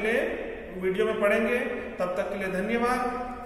अगले वीडियो में पढ़ेंगे। तब तक के लिए धन्यवाद।